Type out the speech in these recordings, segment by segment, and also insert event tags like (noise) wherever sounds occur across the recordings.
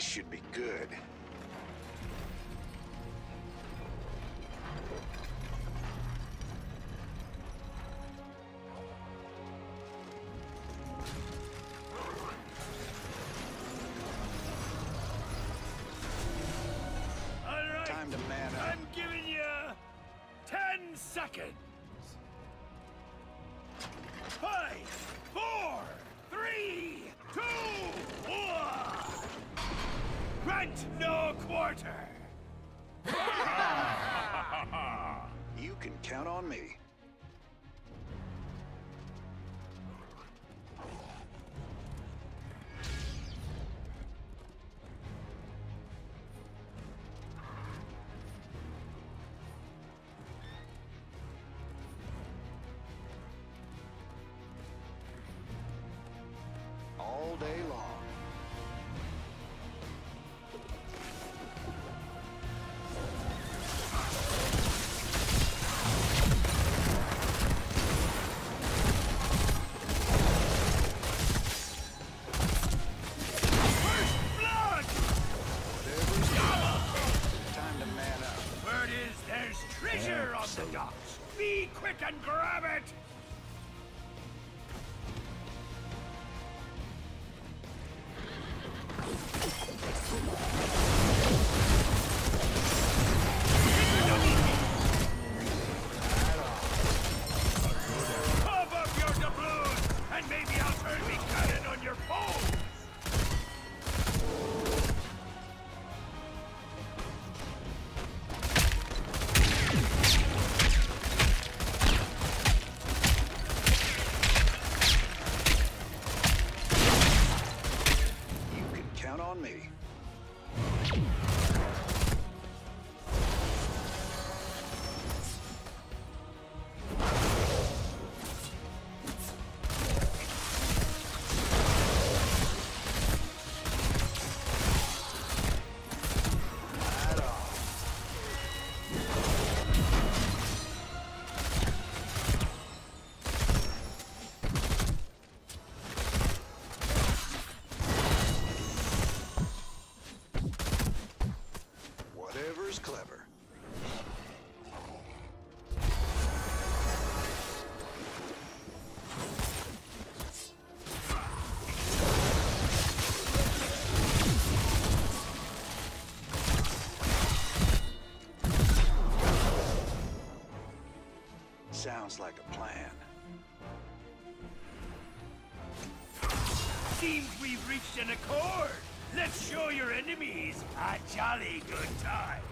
This should be good. All right. Time to man up. I'm giving you ten seconds. Five, four, three, two, one. Grant no quarter. (laughs) You can count on me. All day long. There's treasure on the docks. Be quick and grab it. Sounds like a plan. Seems we've reached an accord. Let's show your enemies a jolly good time.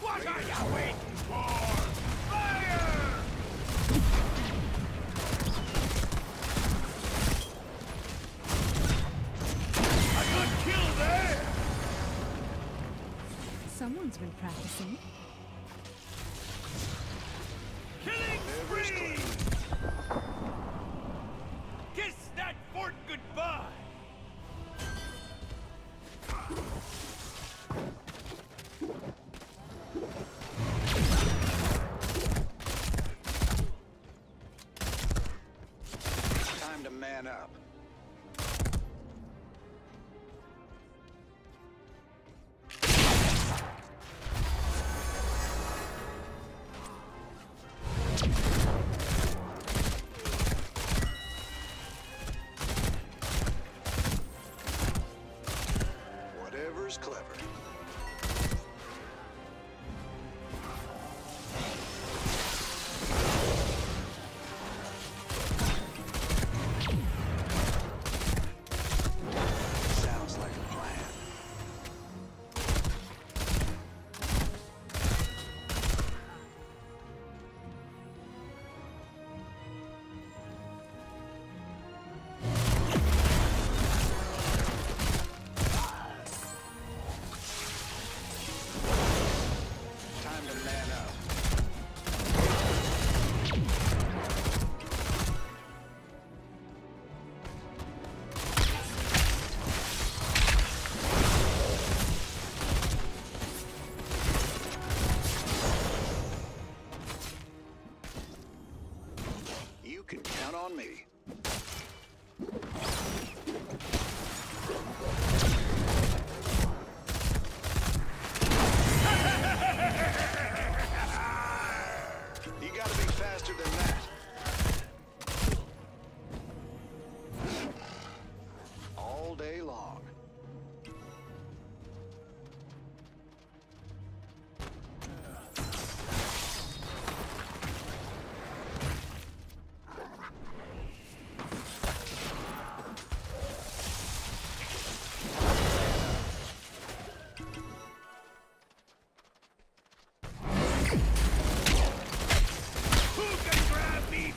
What are you waiting for? Someone's been practicing. Killing spree! Kiss that fort goodbye! Time to man up.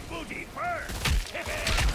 booty first!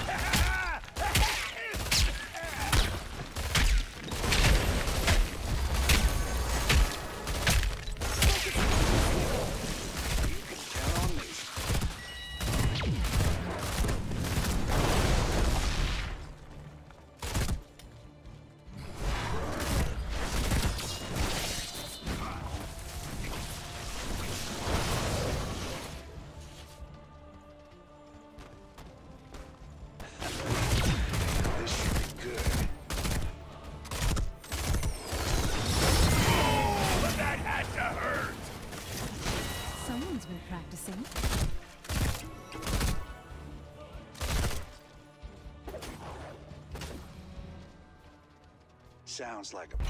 sounds like a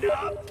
别 (laughs)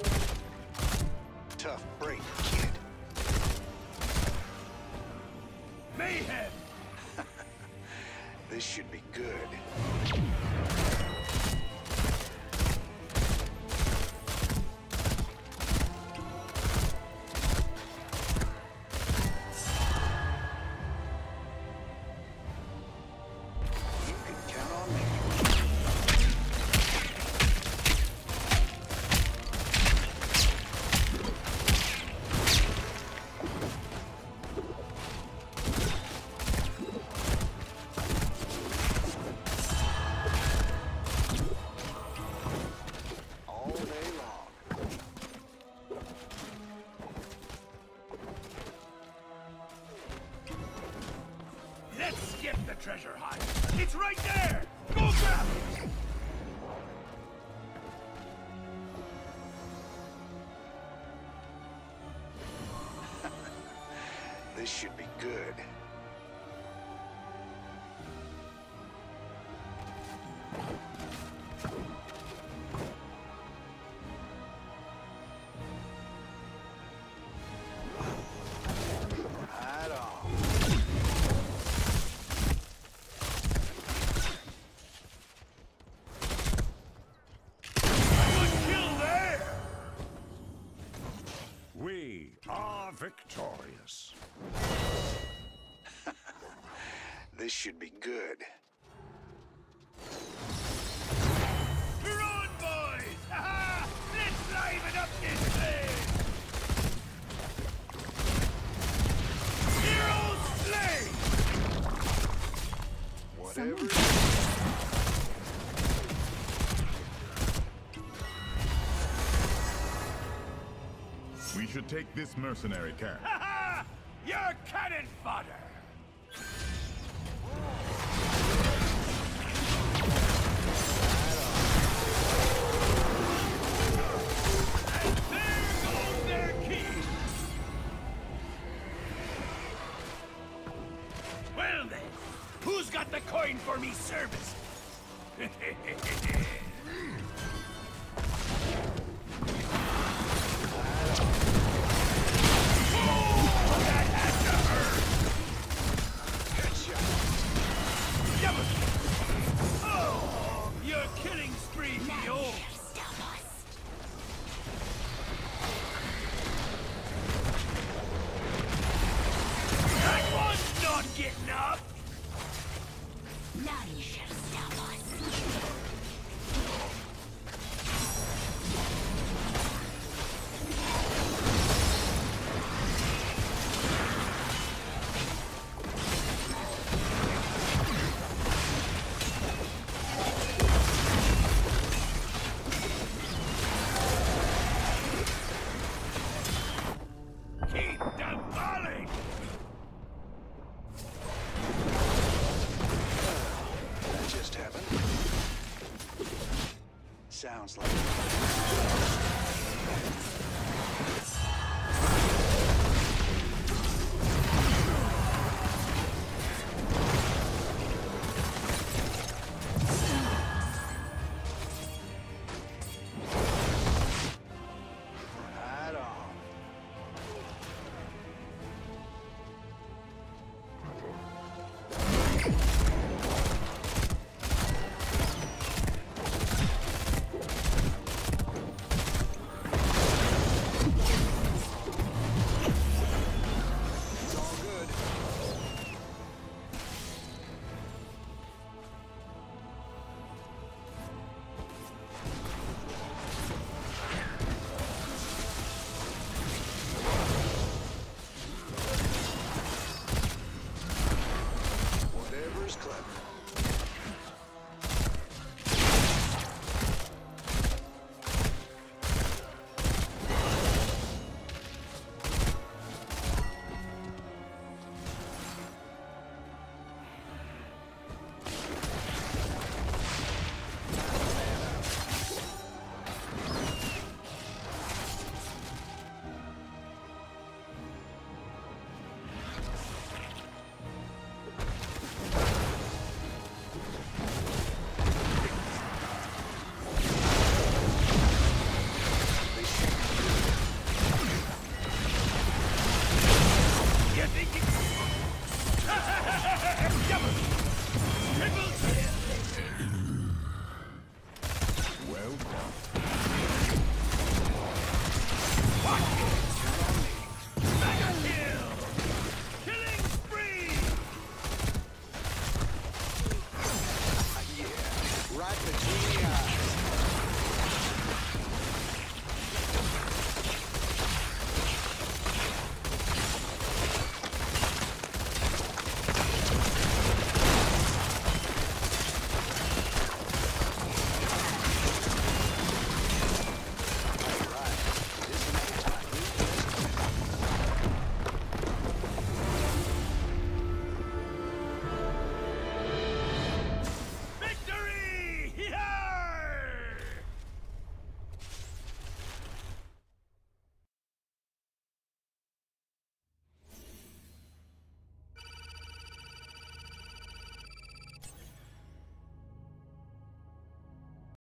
right there! Go grab (laughs) this should be good. victorious. (laughs) this should be good. We're on, boys! Let's liven up this thing! Heroes slay! Whatever. should take this mercenary care. You're cannon fodder! Well then, who's got the coin for me service? (laughs)